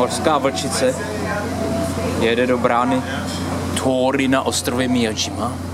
morská vlčice jede do brány Tóry na ostrově Miyajima.